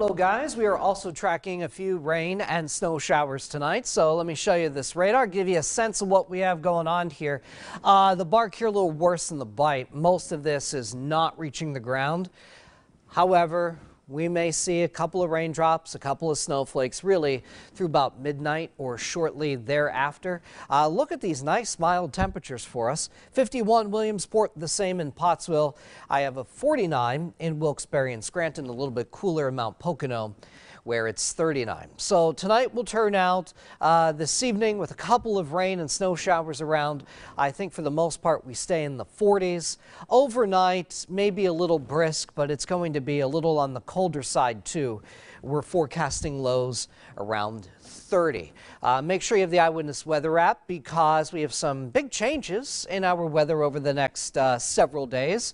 Hello guys, we are also tracking a few rain and snow showers tonight. So let me show you this radar, give you a sense of what we have going on here. Uh, the bark here a little worse than the bite. Most of this is not reaching the ground. However, we may see a couple of raindrops, a couple of snowflakes really through about midnight or shortly thereafter. Uh, look at these nice mild temperatures for us. 51 Williamsport, the same in Pottsville. I have a 49 in Wilkes-Barre and Scranton, a little bit cooler in Mount Pocono where it's 39. So tonight will turn out uh, this evening with a couple of rain and snow showers around. I think for the most part we stay in the 40s. Overnight, maybe a little brisk, but it's going to be a little on the colder side too. We're forecasting lows around 30. Uh, make sure you have the Eyewitness Weather app because we have some big changes in our weather over the next uh, several days.